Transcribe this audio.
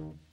Mm-hmm.